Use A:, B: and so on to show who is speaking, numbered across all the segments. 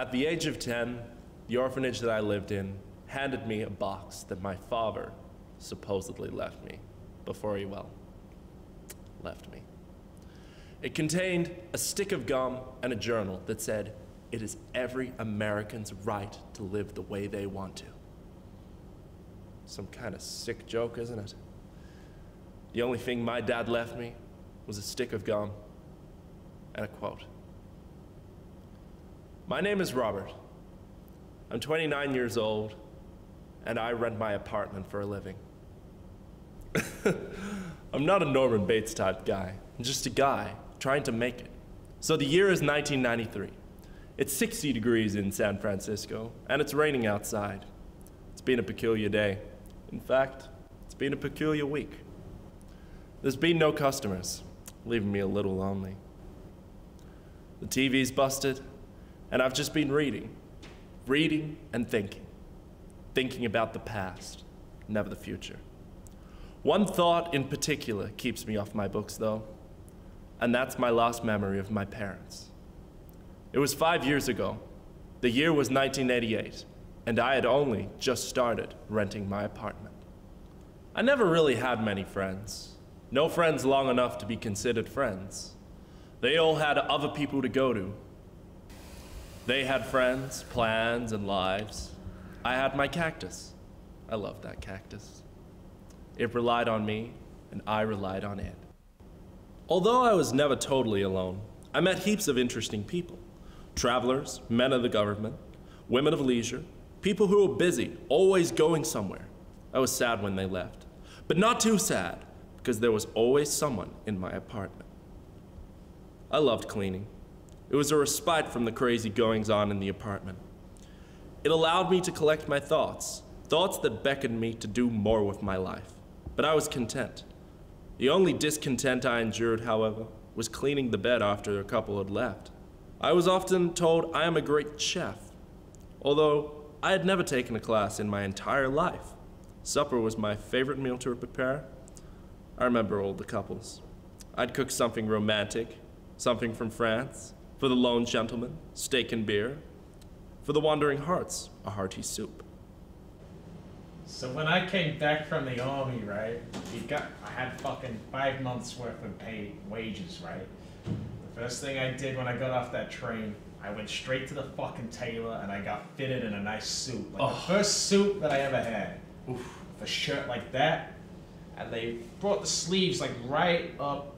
A: At the age of 10, the orphanage that I lived in handed me a box that my father supposedly left me before he, well, left me. It contained a stick of gum and a journal that said, It is every American's right to live the way they want to. Some kind of sick joke, isn't it? The only thing my dad left me was a stick of gum and a quote. My name is Robert. I'm 29 years old, and I rent my apartment for a living. I'm not a Norman Bates type guy, I'm just a guy trying to make it. So the year is 1993. It's 60 degrees in San Francisco, and it's raining outside. It's been a peculiar day. In fact, it's been a peculiar week. There's been no customers, leaving me a little lonely. The TV's busted, and I've just been reading, reading and thinking, thinking about the past, never the future. One thought in particular keeps me off my books, though, and that's my last memory of my parents. It was five years ago. The year was 1988, and I had only just started renting my apartment. I never really had many friends. No friends long enough to be considered friends. They all had other people to go to. They had friends, plans, and lives. I had my cactus. I loved that cactus. It relied on me, and I relied on it. Although I was never totally alone, I met heaps of interesting people travelers, men of the government, women of leisure, people who were busy, always going somewhere. I was sad when they left, but not too sad, because there was always someone in my apartment. I loved cleaning. It was a respite from the crazy goings on in the apartment. It allowed me to collect my thoughts, thoughts that beckoned me to do more with my life. But I was content. The only discontent I endured, however, was cleaning the bed after a couple had left. I was often told I am a great chef, although I had never taken a class in my entire life. Supper was my favorite meal to prepare. I remember all the couples. I'd cook something romantic, something from France, for the lone gentleman, steak and beer, for the wandering hearts, a hearty soup.
B: So when I came back from the army, right, got I had fucking five months worth of paid wages, right? The first thing I did when I got off that train, I went straight to the fucking tailor and I got fitted in a nice suit. Like
A: Oh.
B: the first suit that I ever had.
A: Oof.
B: A shirt like that. And they brought the sleeves like right up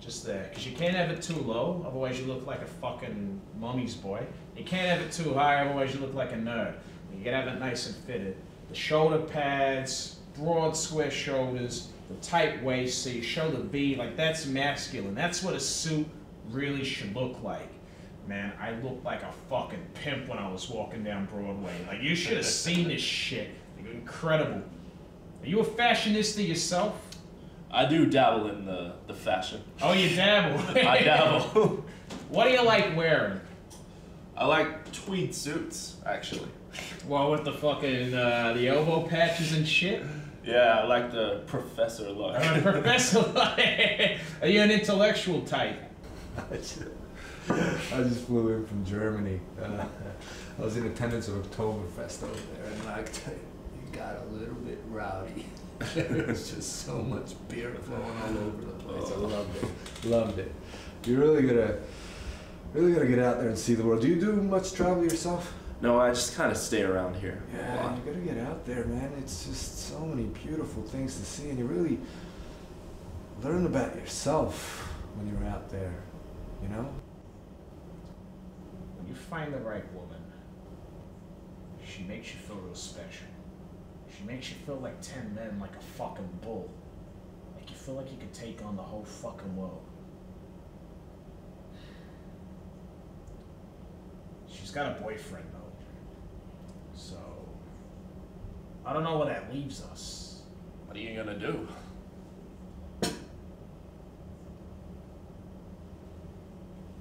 B: just there. Because you can't have it too low, otherwise you look like a fucking mummy's boy. You can't have it too high, otherwise you look like a nerd. You gotta have it nice and fitted. The shoulder pads, broad square shoulders, the tight waist, so you show the V, like that's masculine. That's what a suit really should look like. Man, I looked like a fucking pimp when I was walking down Broadway. Like you should have seen this shit. Like, incredible. Are you a fashionista yourself?
A: I do dabble in the, the fashion.
B: Oh, you dabble.
A: I dabble.
B: what do you like wearing?
A: I like tweed suits, actually.
B: Well, with the fucking uh, the elbow patches and shit.
A: Yeah, I like the professor look.
B: I'm professor. Look Are you an intellectual type?
C: I just, I just flew in from Germany. Uh, I was in attendance of Oktoberfest over there, and I you, got a little bit rowdy. there was just so much beer flowing all over the place. Oh. I loved it. Loved it. You're really gonna really gonna get out there and see the world. Do you do much travel yourself?
A: No, I just kind of stay around here. a
C: Yeah,
A: lot.
C: you gotta get out there, man. It's just so many beautiful things to see, and you really learn about yourself when you're out there. You know?
B: When you find the right woman, she makes you feel real special. She makes you feel like ten men, like a fucking bull. Like you feel like you could take on the whole fucking world. She's got a boyfriend though. So I don't know where that leaves us.
A: What are you gonna do?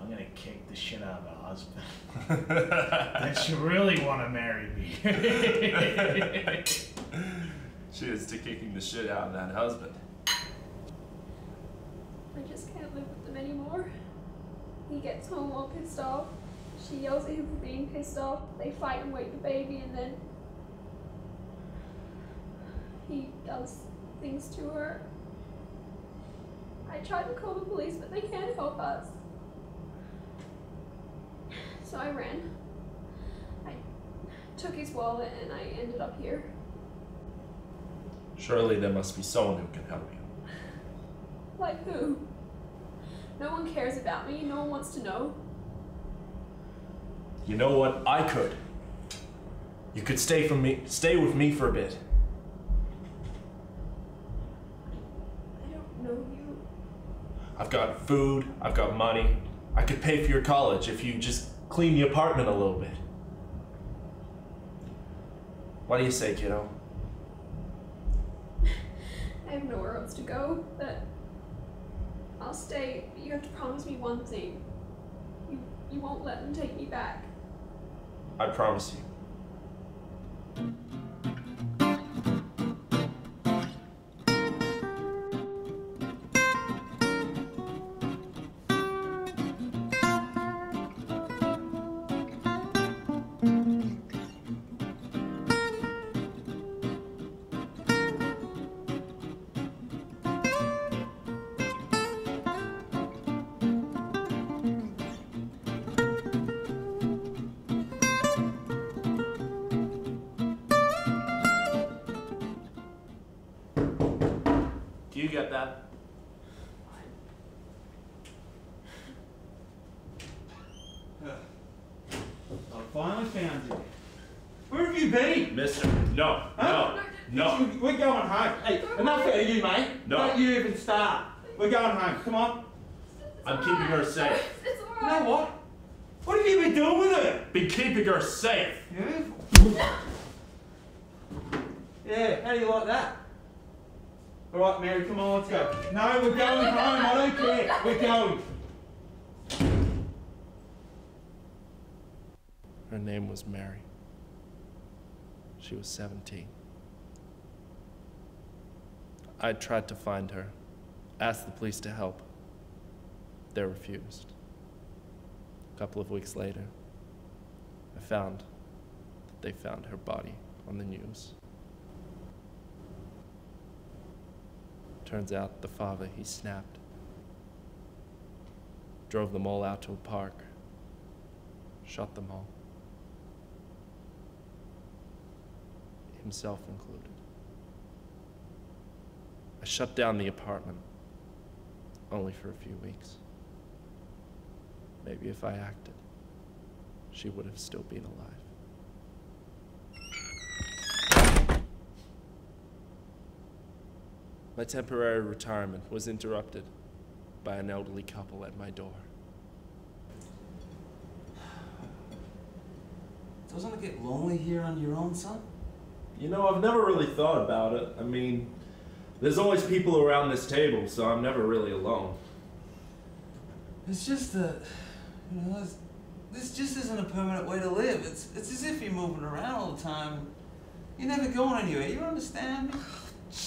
B: I'm gonna kick the shit out of her husband. that she really wanna marry me.
A: Cheers to kicking the shit out of that husband.
D: I just can't live with them anymore. He gets home all pissed off. She yells at him for being pissed off. They fight and wake the baby, and then he does things to her. I tried to call the police, but they can't help us. So I ran. I took his wallet and I ended up here.
A: Surely there must be someone who can help you.
D: Like who? No one cares about me. No one wants to know.
A: You know what? I could. You could stay from me stay with me for a bit.
D: I don't know you.
A: I've got food, I've got money. I could pay for your college if you just clean the apartment a little bit. What do you say, kiddo?
D: I have nowhere else to go, but I'll stay. You have to promise me one thing. You you won't let them take me back.
A: I promise you.
E: Found you. Where have you been?
A: Mister, no,
E: Huh?
A: no, no.
E: We're going home. Hey, enough out of you, mate.
A: No.
E: Don't you even start. We're going home. Come on.
A: I'm keeping her safe.
D: It's
E: You
D: alright.
E: know what? What have you been doing with her?
A: Been keeping her safe.
E: Yeah. Yeah, how do you like that? All right, Mary, come on, let's go. No, we're going home. I don't care. We're going.
A: Her name was Mary. She was 17. I tried to find her, asked the police to help. They refused. A couple of weeks later, I found that they found her body on the news. Turns out the father, he snapped. Drove them all out to a park, shot them all. Himself included. I shut down the apartment, only for a few weeks. Maybe if I acted, she would have still been alive. My temporary retirement was interrupted by an elderly couple at my door.
F: Doesn't it get lonely here on your own, son?
A: You know, I've never really thought about it. I mean, there's always people around this table, so I'm never really alone.
F: It's just that, you know, this, this just isn't a permanent way to live. It's, it's as if you're moving around all the time. You're never going anywhere. You understand me?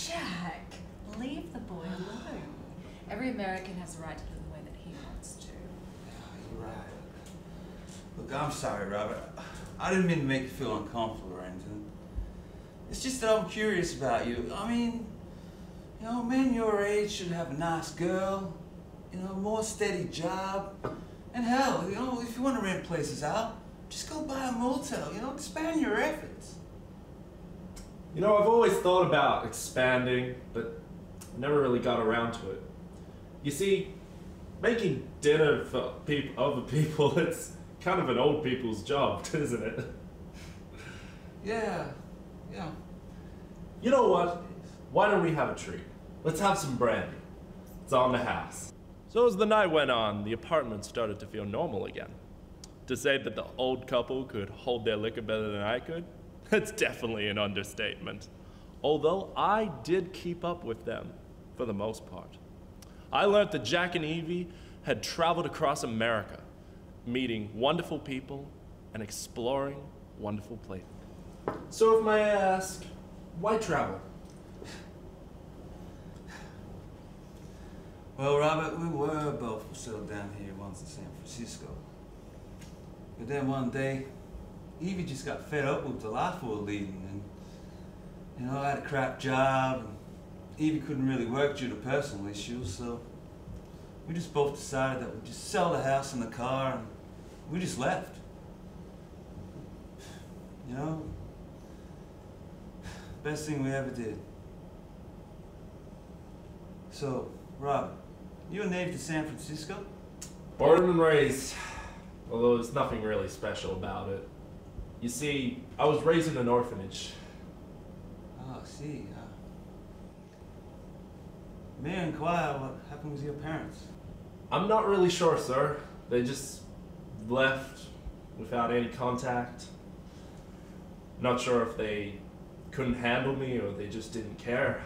G: Jack, leave the boy alone. Every American has a right to live the way that he wants to.
F: Oh, you're right. Look, I'm sorry, Robert. I didn't mean to make you feel uncomfortable or anything. It's just that I'm curious about you. I mean, you know, men your age should have a nice girl, you know, a more steady job. And hell, you know, if you want to rent places out, just go buy a motel, you know, expand your efforts.
A: You know, I've always thought about expanding, but never really got around to it. You see, making dinner for peop- other people, it's kind of an old people's job, isn't it?
F: Yeah, yeah.
A: You know what? Why don't we have a treat? Let's have some brandy. It's on the house. So as the night went on, the apartment started to feel normal again. To say that the old couple could hold their liquor better than I could, that's definitely an understatement. Although I did keep up with them for the most part. I learned that Jack and Evie had traveled across America, meeting wonderful people and exploring wonderful places. So if I ask, uh, why travel?
F: Well, Robert, we were both settled down here once in San Francisco. But then one day, Evie just got fed up with the life we were leading, and you know, I had a crap job, and Evie couldn't really work due to personal issues, so we just both decided that we'd just sell the house and the car, and we just left. You know, best thing we ever did. So, Rob, you were native to San Francisco?
A: Born and raised, although there's nothing really special about it. You see, I was raised in an orphanage.
F: Oh, see. Uh, may I inquire what happened with your parents?
A: I'm not really sure, sir. They just left without any contact. Not sure if they couldn't handle me or they just didn't care.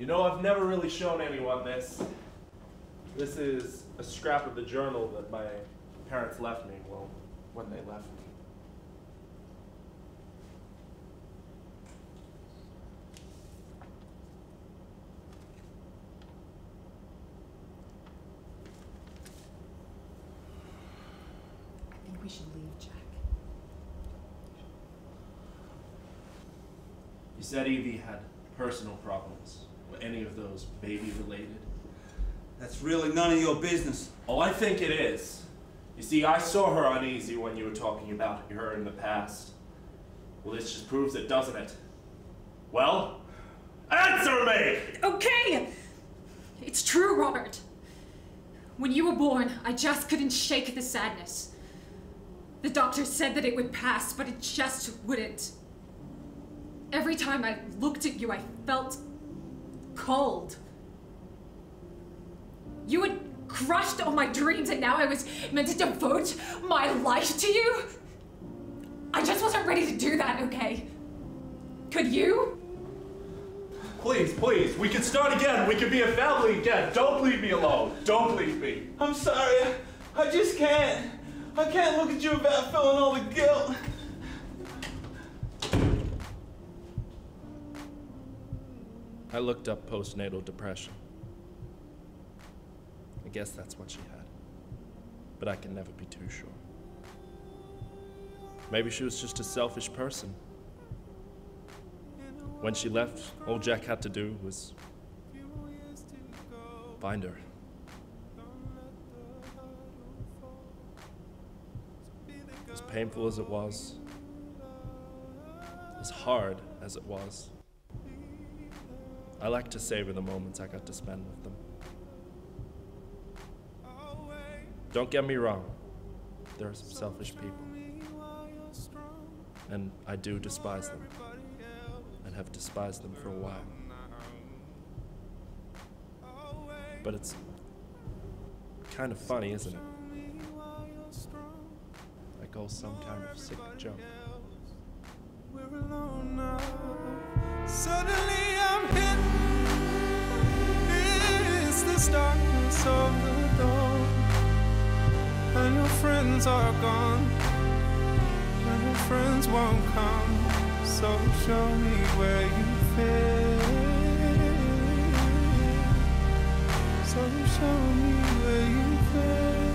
A: You know, I've never really shown anyone this. This is a scrap of the journal that my parents left me, well, when they left me.
G: I think we should leave, Jack.
A: You said Evie had personal problems. Were any of those baby related?
F: That's really none of your business.
A: Oh, I think it is. You see, I saw her uneasy when you were talking about her in the past. Well, this just proves it, doesn't it? Well, answer me!
H: Okay! It's true, Robert. When you were born, I just couldn't shake the sadness. The doctor said that it would pass, but it just wouldn't. Every time I looked at you, I felt cold. You had crushed all my dreams, and now I was meant to devote my life to you? I just wasn't ready to do that, okay? Could you?
A: Please, please, we can start again. We can be a family again. Don't leave me alone. Don't leave me.
E: I'm sorry. I, I just can't. I can't look at you without feeling all the guilt.
A: I looked up postnatal depression. I guess that's what she had. But I can never be too sure. Maybe she was just a selfish person. When she left, all Jack had to do was find her. As painful as it was, as hard as it was, I like to savor the moments I got to spend with them. Don't get me wrong, there are some selfish people. And I do despise them, and have despised them for a while. But it's kind of funny, isn't it? Like all some kind of sick joke.
I: Suddenly I'm hit. It's this darkness of the dawn, and your friends are gone, and your friends won't come. So show me where you fit. So show me where you fit.